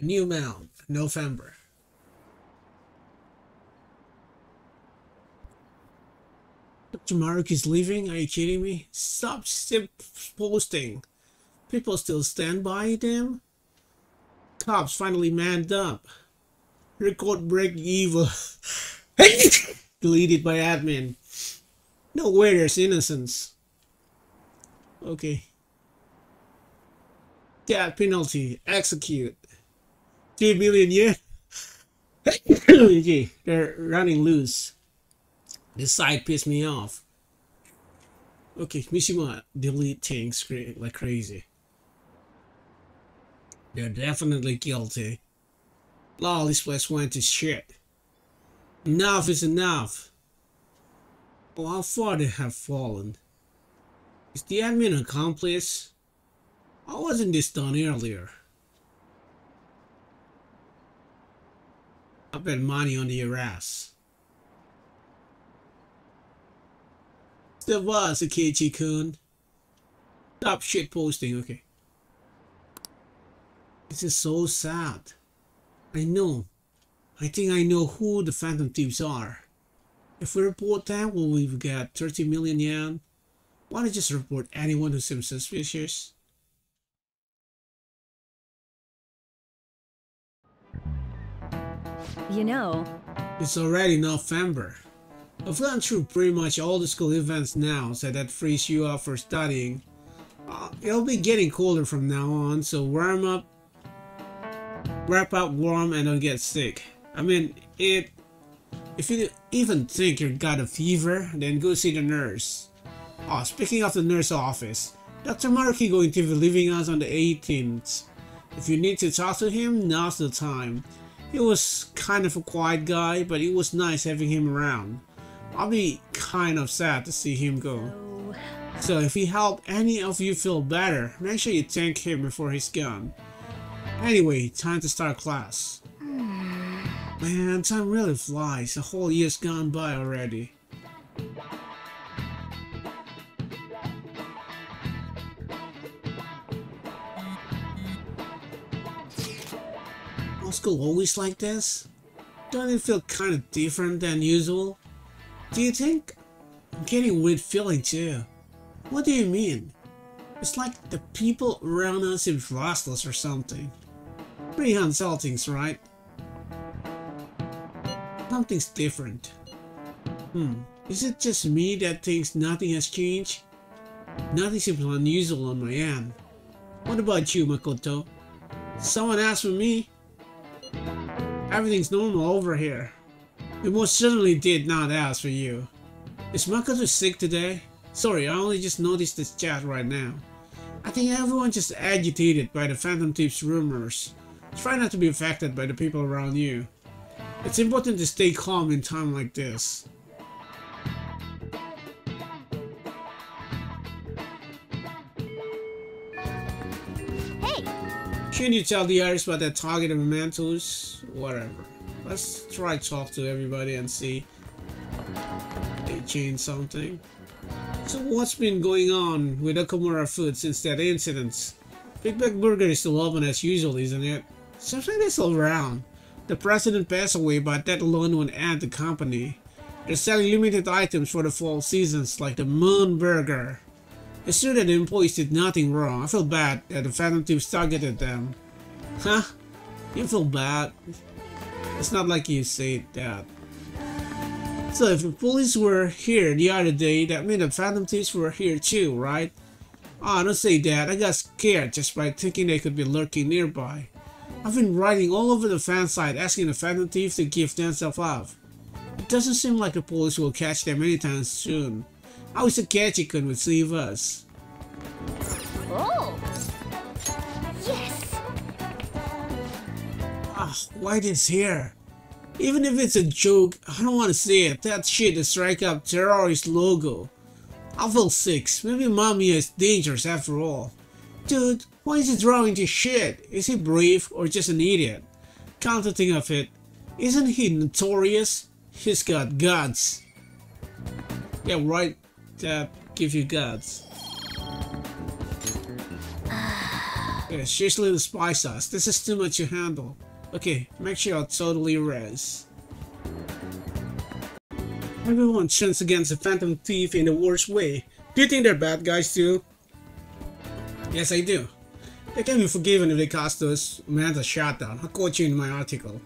New Mount, November. Dr. Mark is leaving? Are you kidding me? Stop posting. People still stand by them? Cops finally manned up. Record break evil. Deleted by admin. No way there's innocence. Okay. Death penalty. Execute. 3 million okay, they're running loose. This side pissed me off. Okay, Mishima delete things like crazy. They're definitely guilty. All this place went to shit. Enough is enough. Oh, how far they have fallen. Is the admin accomplice? Why wasn't this done earlier? I bet money on your ass. There was a Akechi-kun. Stop shit posting, okay. This is so sad. I know. I think I know who the Phantom Thieves are. If we report them, will we get 30 million yen? Why not just report anyone who seems suspicious? You know, it's already November. I've gone through pretty much all the school events now, so that frees you up for studying. Uh, it'll be getting colder from now on, so warm up, wrap up warm and don't get sick. I mean, it if you even think you've got a fever, then go see the nurse. Oh, speaking of the nurse office, Dr. Maruki going to be leaving us on the 18th. If you need to talk to him, now's the time. He was kind of a quiet guy, but it was nice having him around. I'll be kind of sad to see him go. So if he helped any of you feel better, make sure you thank him before he's gone. Anyway, time to start class. Hmm. Man, time really flies. A whole year's gone by already. School always like this? Don't it feel kind of different than usual? Do you think? I'm getting weird feeling too. What do you mean? It's like the people around us seem restless or something. Pretty insulting, right? Something's different. Hmm, is it just me that thinks nothing has changed? Nothing seems unusual on my end. What about you, Makoto? Someone asked for me? Everything's normal over here. We most certainly did not ask for you. Is Makoto sick today? Sorry, I only just noticed this chat right now. I think everyone's just agitated by the Phantom Thieves rumors. Try not to be affected by the people around you. It's important to stay calm in time like this. Shouldn't you tell the Irish about that target of mementos? Whatever. Let's try talk to everybody and see they change something. So what's been going on with Okumura Food since that incident? Big Bang Burger is still open as usual, isn't it? Something is still around. The president passed away, but that alone won't end the company. They're selling limited items for the fall seasons, like the Moon Burger. It's true that the employees did nothing wrong. I feel bad that the Phantom Thieves targeted them. Huh? You feel bad? It's not like you said that. So if the police were here the other day, that means the Phantom Thieves were here too, right? Ah, oh, don't say that. I got scared just by thinking they could be lurking nearby. I've been writing all over the fan site asking the Phantom Thieves to give themselves up. It doesn't seem like the police will catch them anytime soon. The Akechi-kun would save us. Oh! Yes! Ah, why this here? Even if it's a joke, I don't want to see it. That shit is strike up terrorist logo. I feel sick. Maybe Mamiya is dangerous after all. Dude, why is he drawing this shit? Is he brave or just an idiot? Come to think of it, isn't he notorious? He's got guts. Yeah, right. That uh, give you guts. Yeah, seriously despise sauce. This is too much to handle. Okay, make sure I'll totally res. Everyone turns against the Phantom Thief in the worst way. Do you think they're bad guys too? Yes, I do. They can be forgiven if they cost us Manta shutdown. I'll quote you in my article.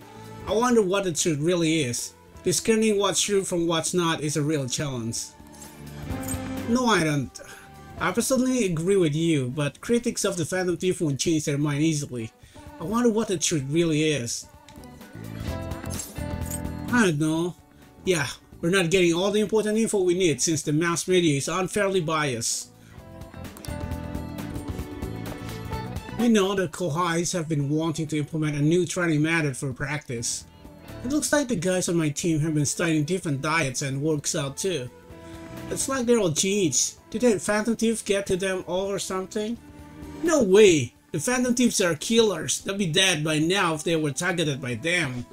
I wonder what the truth really is. Discerning what's true from what's not is a real challenge. No, I don't. I personally agree with you, but critics of the Phantom Thief won't change their mind easily. I wonder what the truth really is. I don't know. Yeah, we're not getting all the important info we need since the mass media is unfairly biased. We know the Kohais have been wanting to implement a new training method for practice. It looks like the guys on my team have been studying different diets and works out too. It's like they're all genius. Did that Phantom Thief get to them all or something? No way! The Phantom Thieves are killers. They'll be dead by now if they were targeted by them.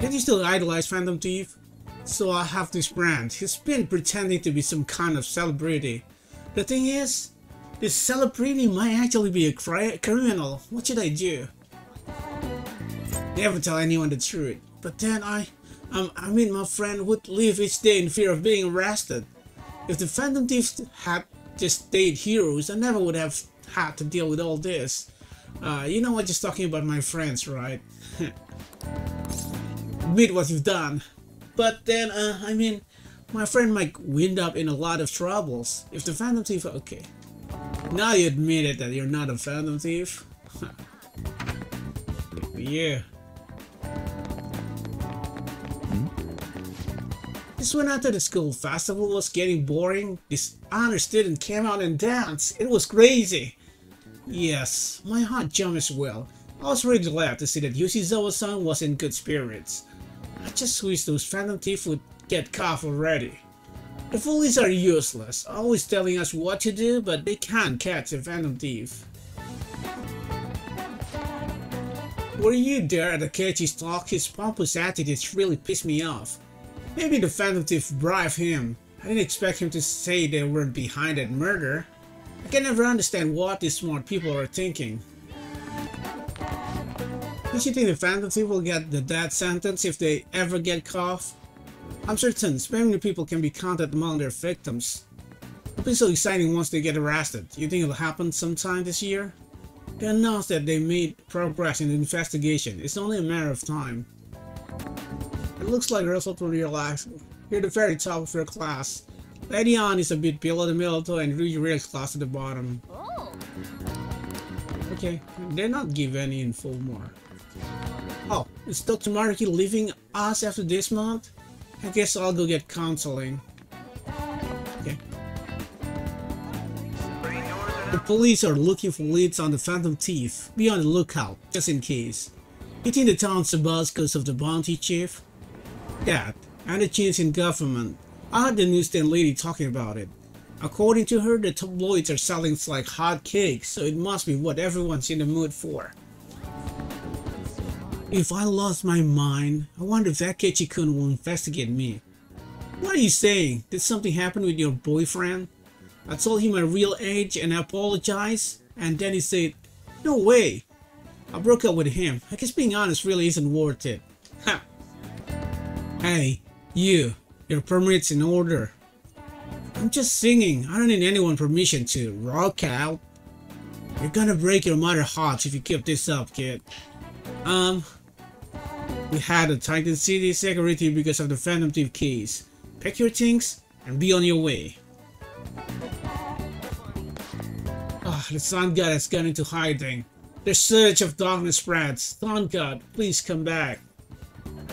Can you still idolize Phantom Thief? So I have this brand. He's been pretending to be some kind of celebrity. The thing is, this celebrity might actually be a criminal. What should I do? Never tell anyone the truth. But then I, I mean my friend would live each day in fear of being arrested. If the Phantom Thieves had just stayed heroes, I never would have had to deal with all this. Uh, you know what, just talking about my friends, right? Admit what you've done. But then, uh, I mean, my friend might wind up in a lot of troubles. If the Phantom Thief, okay. Now you admitted that you're not a Phantom Thief. yeah. Just went to the school festival was getting boring. This honor student came out and danced. It was crazy. Yes, my heart jumped as well. I was really glad to see that Yoshizawa-san was in good spirits. I just wish those Phantom Thief would get caught already. The police are useless, always telling us what to do, but they can't catch a Phantom Thief. Were you there at the Akechi's talk? His pompous attitude really pissed me off. Maybe the Phantom Thief bribed him. I didn't expect him to say they weren't behind that murder. I can never understand what these smart people are thinking. Don't you think the Phantom Thief will get the death sentence if they ever get caught? I'm certain sparing people can be counted among their victims. It'll be so exciting once they get arrested. You think it'll happen sometime this year? They announced that they made progress in the investigation. It's only a matter of time. It looks like Russell will realize you're the very top of your class. Lady Ann is a bit below the middle and really real class at the bottom. Oh. Okay, they're not give any info more. Oh, is Dr. Maruki leaving us after this month? I guess I'll go get counseling. Okay. The police are looking for leads on the Phantom Thief. Be on the lookout, just in case. You think the town's a buzz because of the bounty chief? That, and the change in government. I heard the newsstand lady talking about it. According to her, the tabloids are selling like hot cakes, so it must be what everyone's in the mood for. If I lost my mind, I wonder if Akechi-kun will investigate me. What are you saying? Did something happen with your boyfriend? I told him my real age and I apologized, and then he said, No way! I broke up with him. I guess being honest really isn't worth it. Hey, you, your permit's in order. I'm just singing. I don't need anyone permission to rock out. You're gonna break your mother heart if you keep this up, kid. Um, we had a Titan City security because of the Phantom Thief case. Pack your things and be on your way. Ah, the Sun God has gone into hiding. The surge of darkness spreads. Sun God, please come back.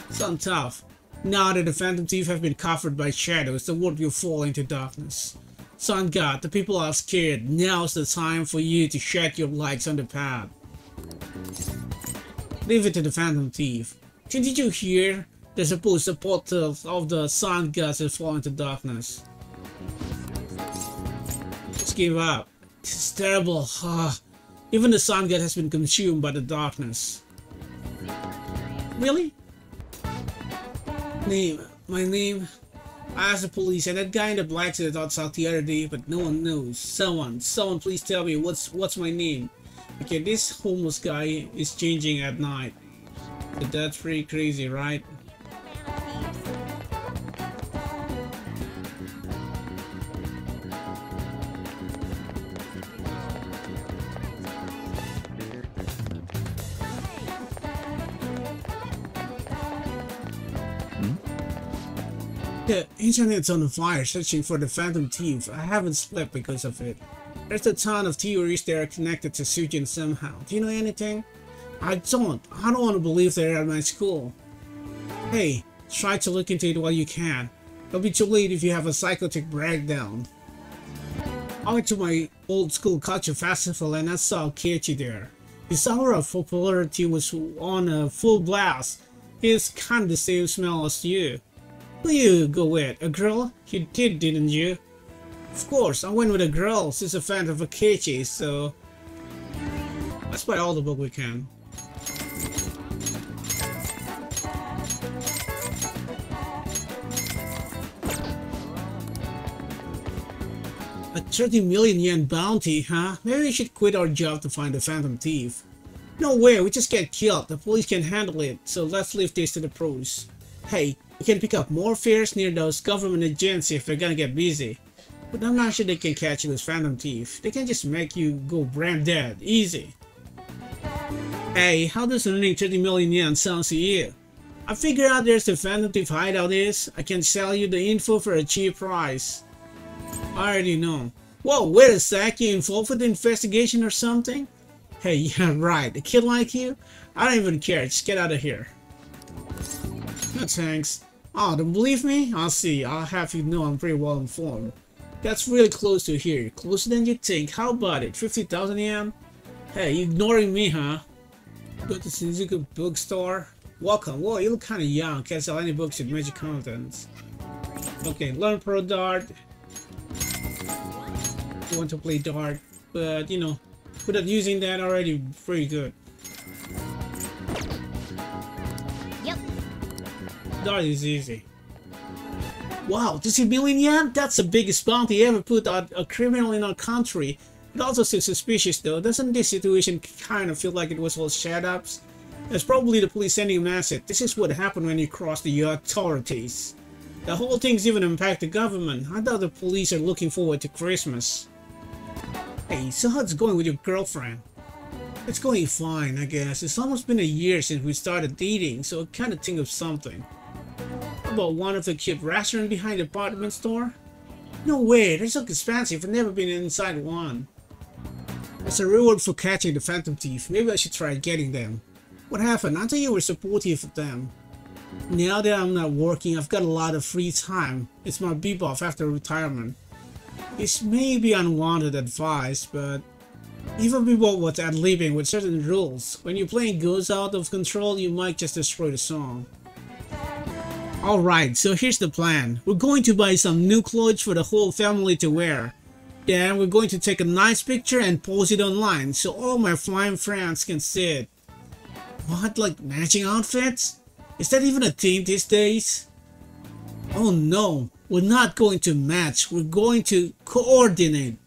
Sun Tough, now that the Phantom Thief have been covered by shadows, the world will fall into darkness. Sun God, the people are scared. Now's the time for you to shed your lights on the path. Leave it to the Phantom Thief. Did you hear? The supposed portals of the Sun Gods have fallen into darkness. Just give up. This is terrible. Even the Sun God has been consumed by the darkness. Really? Name. My name. I asked the police and that guy in the black said outside the other day, but no one knows. Someone, someone please tell me what's what's my name. Okay, this homeless guy is changing at night. But that's pretty crazy, right? Internet's on fire searching for the Phantom Thief. I haven't slept because of it. There's a ton of theories that are connected to Shujin somehow. Do you know anything? I don't. I don't want to believe they're at my school. Hey, try to look into it while you can. It'll be too late if you have a psychotic breakdown. I went to my old school culture festival and I saw Akechi there. His aura of popularity was on a full blast. He's kind of the same smell as you. You go with? A girl? You did, didn't you? Of course, I went with a girl. She's a fan of Akechi, so... Let's buy all the book we can. A 30 million yen bounty, huh? Maybe we should quit our job to find the Phantom Thief. No way, we just get killed. The police can handle it, so let's leave this to the pros. Hey, we can pick up more fares near those government agencies if we're gonna get busy. But I'm not sure they can catch you as Phantom Thief. They can just make you go brand dead, easy. Hey, how does earning 30 million yen sound to you? I figured out there's the Phantom Thief hideout is. I can sell you the info for a cheap price. I already know. Whoa, wait a sec, you involved with the investigation or something? Hey, yeah, right. A kid like you? I don't even care, just get out of here. No thanks. Oh, don't believe me? I'll see. I'll have you know I'm pretty well informed. That's really close to here. Closer than you think. How about it? 50,000 yen? Hey, ignoring me, huh? Go to Shinjuku bookstore. Welcome. Whoa, you look kinda young. Can't sell any books with magic contents. Okay, learn pro dart. You want to play dart, but you know, without using that already pretty good. Dart is easy. Wow, this is million yen? That's the biggest bounty ever put on a criminal in our country. It also seems suspicious though. Doesn't this situation kind of feel like it was all shut-ups? It's probably the police sending a message. This is what happened when you cross the authorities. The whole thing's even impact the government. I thought the police are looking forward to Christmas. Hey, so how's it going with your girlfriend? It's going fine, I guess. It's almost been a year since we started dating, so I kind of think of something. About one of the cute restaurant behind the department store? No way, they're so expensive. I've never been inside one. As a reward for catching the Phantom Thief, maybe I should try getting them. What happened? I thought you were supportive of them. Now that I'm not working, I've got a lot of free time. It's my bebop after retirement. This may be unwanted advice, but even bebop was ad libbing with certain rules. When your playing goes out of control, you might just destroy the song. Alright, so here's the plan. We're going to buy some new clothes for the whole family to wear. Then we're going to take a nice picture and post it online so all my flying friends can see it. What, like matching outfits? Is that even a thing these days? Oh no, we're not going to match, we're going to coordinate.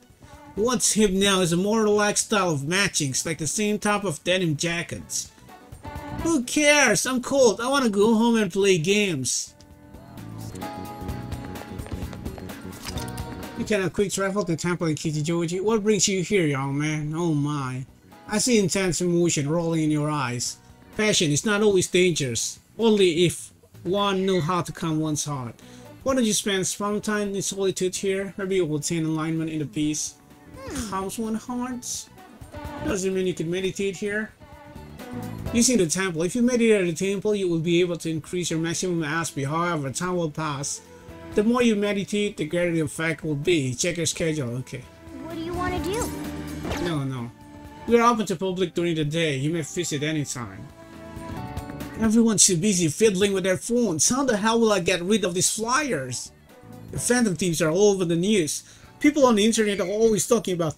What's hip now is a more relaxed style of matchings, like the same type of denim jackets. Who cares? I'm cold. I want to go home and play games. You cannot quick travel to temple in Kichijoji. What brings you here, young man? Oh my. I see intense emotion rolling in your eyes. Passion is not always dangerous, only if one knew how to calm one's heart. Why don't you spend some time in solitude here? Maybe you will attain alignment in the peace. Hmm. Calms one's heart? Doesn't mean you can meditate here. Using the temple, if you meditate at the temple, you will be able to increase your maximum SP. However, time will pass. The more you meditate, the greater the effect will be. Check your schedule, okay. What do you want to do? No, no. We are open to public during the day. You may visit anytime. Everyone's too busy fiddling with their phones. How the hell will I get rid of these flyers? The Phantom Thieves are all over the news. People on the internet are always talking about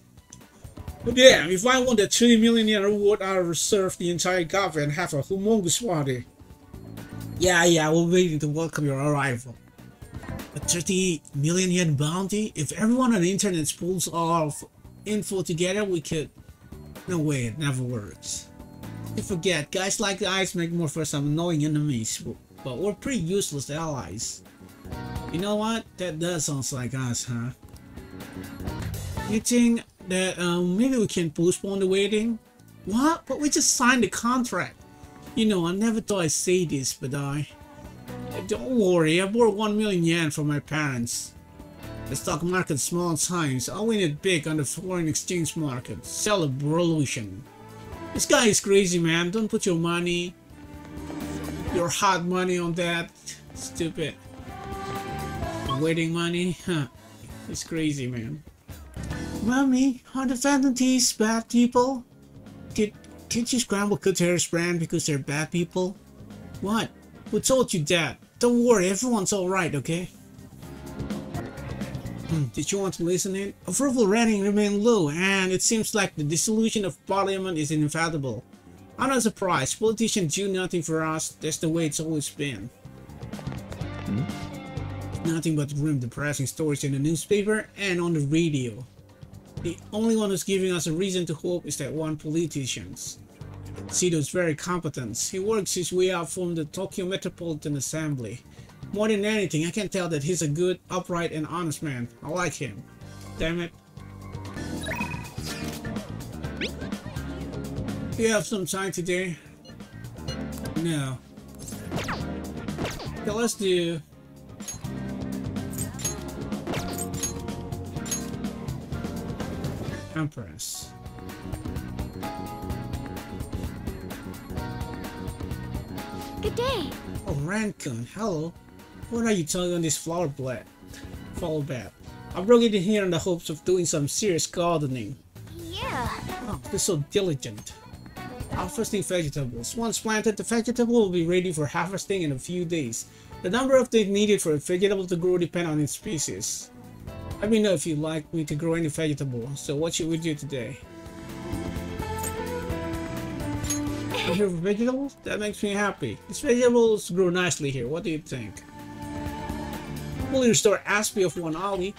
but yeah, if I won the 30 million yen reward, I'll reserve the entire cafe and have a humongous party. Yeah, yeah, we're waiting to welcome your arrival. A 30 million yen bounty? If everyone on the internet pulls off info together, we could... No way, it never works. You forget, guys like the ice make more for some annoying enemies, but we're pretty useless allies. You know what? That does sounds like us, huh? You think that um, maybe we can postpone the wedding? What? But we just signed the contract. You know, I never thought I'd say this, but I... Don't worry, I borrowed 1 million yen from my parents. The stock market small times. I'll win it big on the foreign exchange market. Celebration. This guy is crazy, man. Don't put your money, your hot money on that. Stupid. Wedding money? Huh. It's crazy, man. Mommy, are the Phantom Thieves bad people? Did, did you scramble Kuteris brand because they're bad people? What? Who told you that? Don't worry, everyone's alright, okay? Hmm, did you want to listen in? Approval rating remained low, and it seems like the dissolution of parliament is inevitable. I'm not surprised. Politicians do nothing for us. That's the way it's always been. Hmm? Nothing but grim, depressing stories in the newspaper and on the radio. The only one who's giving us a reason to hope is that one politician. Shido's very competent. He works his way up from the Tokyo Metropolitan Assembly. More than anything, I can tell that he's a good, upright, and honest man. I like him. Damn it. You have some time today? No. Okay, let's do... Empress. Good day. Oh, Renkun, hello. What are you telling on this flower bed? Flower bed. I brought it in here in the hopes of doing some serious gardening. Yeah. Oh, you're so diligent. Harvesting vegetables. Once planted, the vegetable will be ready for harvesting in a few days. The number of days needed for a vegetable to grow depend on its species. Let me know if you'd like me to grow any vegetable. So what should we do today? vegetables? That makes me happy. These vegetables grow nicely here. What do you think? Fully restore SP of one Ollie.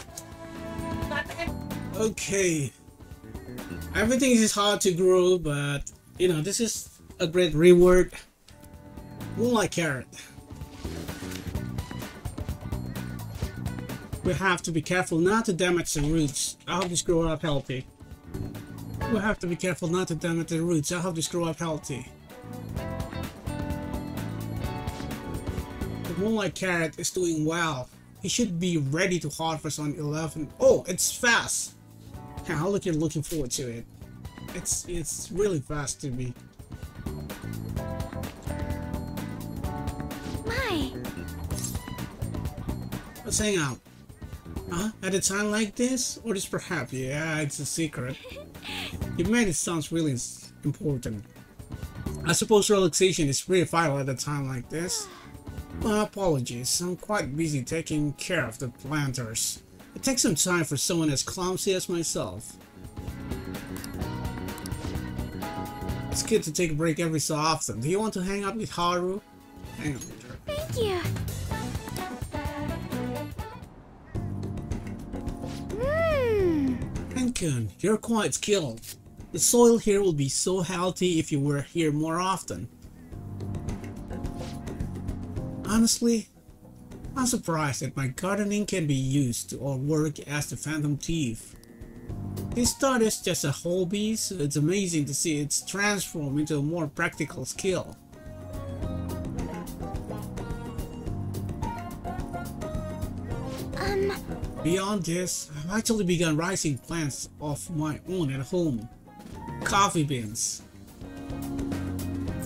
Okay. Everything is hard to grow, but you know, this is a great reward. Moonlight Carrot. We have to be careful not to damage the roots. I hope this grow up healthy. We have to be careful not to damage the roots. I hope this grow up healthy. The Moonlight Carrot is doing well. He should be ready to harvest on 11. Oh, it's fast! I'm looking, looking forward to it. It's, it's really fast to me. My. Let's hang out. Huh? At a time like this? Or just perhaps? Yeah, it's a secret. You made it sounds really important. I suppose relaxation is pretty vital at a time like this. My apologies, I'm quite busy taking care of the planters. It takes some time for someone as clumsy as myself. It's good to take a break every so often. Do you want to hang out with Haru? Hang her. Thank you. You're quite skilled. The soil here will be so healthy if you were here more often. Honestly, I'm surprised that my gardening can be used or work as the Phantom Thief. It started as just a hobby, so it's amazing to see it's transformed into a more practical skill. Beyond this, I've actually begun raising plants of my own at home. Coffee beans.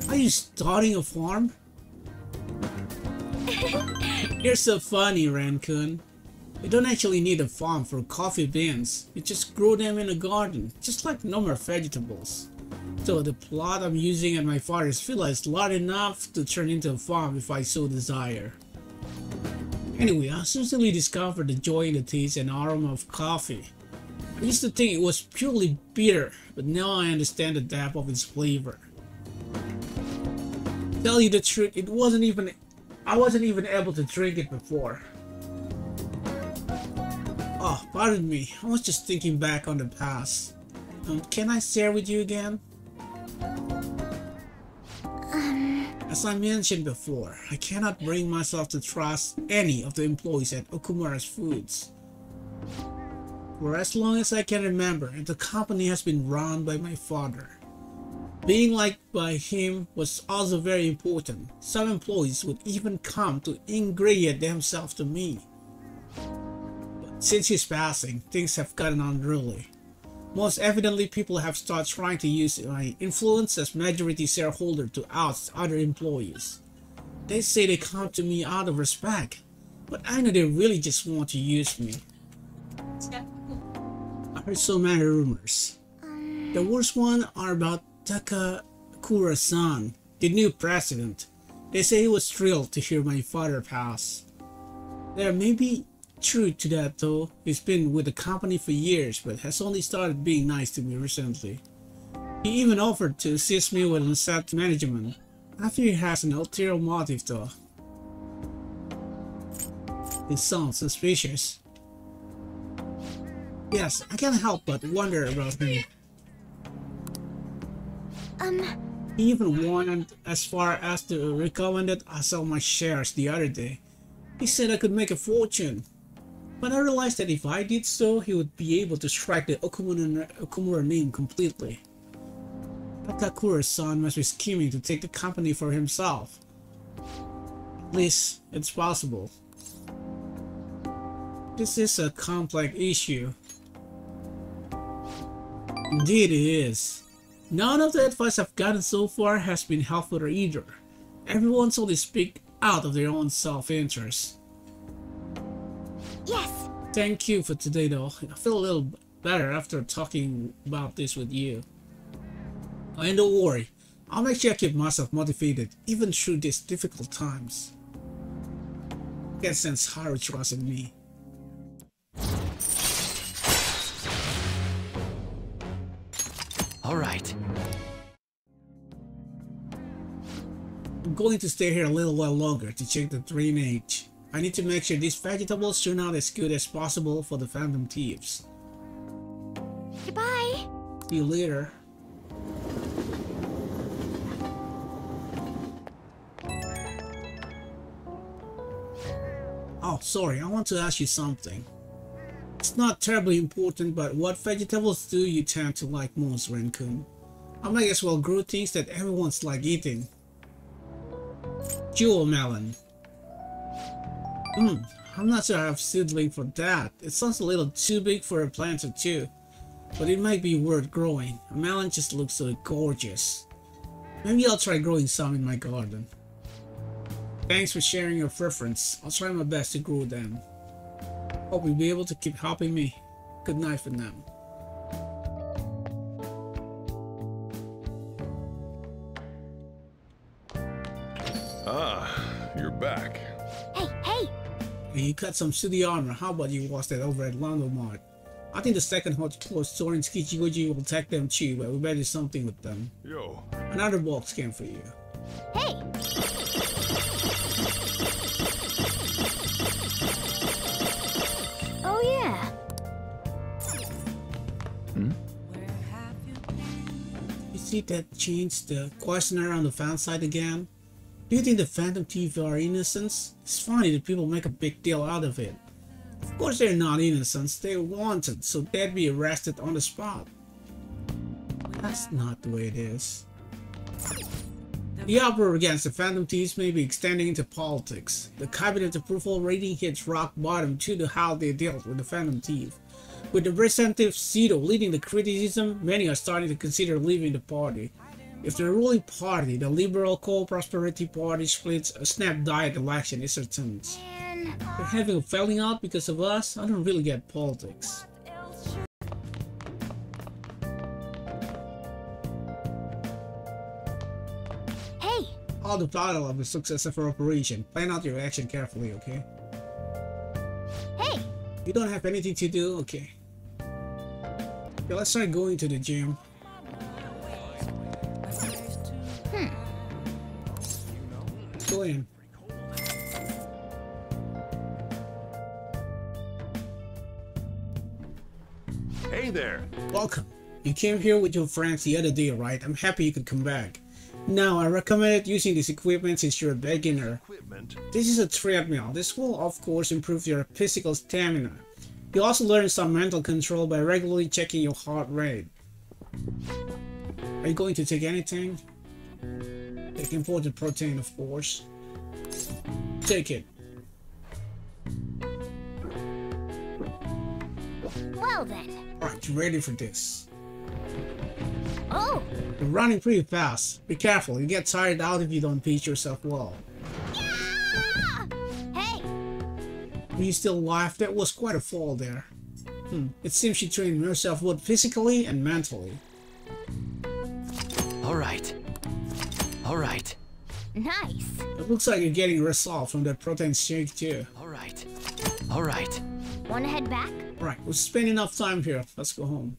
Are you starting a farm? You're so funny, Renkun. You don't actually need a farm for coffee beans. You just grow them in a garden, just like normal vegetables. So the plot I'm using at my father's villa is large enough to turn into a farm if I so desire. Anyway, I recently discovered the joy in the taste and aroma of coffee. I used to think it was purely bitter, but now I understand the depth of its flavor. Tell you the truth, it wasn't even I wasn't even able to drink it before. Oh, pardon me. I was just thinking back on the past. Um, can I share with you again? As I mentioned before, I cannot bring myself to trust any of the employees at Okumura's Foods. For as long as I can remember, the company has been run by my father. Being liked by him was also very important. Some employees would even come to ingratiate themselves to me. But since his passing, things have gotten unruly. Most evidently, people have started trying to use my influence as majority shareholder to oust other employees. They say they come to me out of respect, but I know they really just want to use me. I heard so many rumors. The worst one are about Takakura-san, the new president. They say he was thrilled to hear my father pass. There may be True to that though, he's been with the company for years but has only started being nice to me recently. He even offered to assist me with an asset management. I think he has an ulterior motive though. It sounds suspicious. Yes, I can't help but wonder about him. Um, He even went as far as to recommend that I sell my shares the other day. He said I could make a fortune. But I realized that if I did so, he would be able to strike the Okumura, Okumura name completely. Takakura-san must be scheming to take the company for himself. At least, it's possible. This is a complex issue. Indeed it is. None of the advice I've gotten so far has been helpful either. Everyone's only speak out of their own self-interest. Yes. Thank you for today though. I feel a little better after talking about this with you. Oh, and don't worry, I'll make sure I keep myself motivated even through these difficult times. I can sense Haru trust in me. All right. I'm going to stay here a little while longer to check the drainage. I need to make sure these vegetables turn out as good as possible for the Phantom Thieves. Goodbye. See you later. Oh, sorry, I want to ask you something. It's not terribly important, but what vegetables do you tend to like most, Renkun? I might as well grow things that everyone's like eating. Jewel melon. Hmm, I'm not sure I have seedling for that. It sounds a little too big for a plant or two. But it might be worth growing. A melon just looks so gorgeous. Maybe I'll try growing some in my garden. Thanks for sharing your preference. I'll try my best to grow them. Hope you'll be able to keep helping me. Good night for now. Ah, you're back. Hey, hey. Hey, you cut some city armor. How about you watch that over at Lando Mart? I think the second hot close store in Kichijoji will attack them too, but we better do something with them. Yo, Another box came for you. Hey. Oh yeah. Hmm? You see that changed the questionnaire on the fan side again? Do you think the Phantom Thief are innocents? It's funny that people make a big deal out of it. Of course they're not innocents, they're wanted, so they'd be arrested on the spot. That's not the way it is. The uproar against the Phantom Thieves may be extending into politics. The cabinet approval rating hits rock bottom due to how they dealt with the Phantom Thief. With the Representative Shido leading the criticism, many are starting to consider leaving the party. If the ruling party, the Liberal Co-Prosperity Party, splits, a snap diet election is certain. They're having a falling out because of us? I don't really get politics. Hey. All the title of the success of operation. Plan out your action carefully, okay? Hey. You don't have anything to do? Okay. Okay, let's try going to the gym. Hey there. Welcome. You came here with your friends the other day, right? I'm happy you could come back. Now, I recommend using this equipment since you're a beginner. Equipment. This is a treadmill. This will, of course, improve your physical stamina. You also learn some mental control by regularly checking your heart rate. Are you going to take anything? Take imported protein, of course. Take it. Well then. Alright, you ready for this? Oh, You're running pretty fast. Be careful, you get tired out if you don't pace yourself well. yeah! Hey, Are you still alive? That was quite a fall there. Hmm. It seems she trained herself both physically and mentally. All right. nice. It looks like you're getting resolve from that protein shake too. All right. All right. Wanna head back? Right, we've spent enough time here. Let's go home.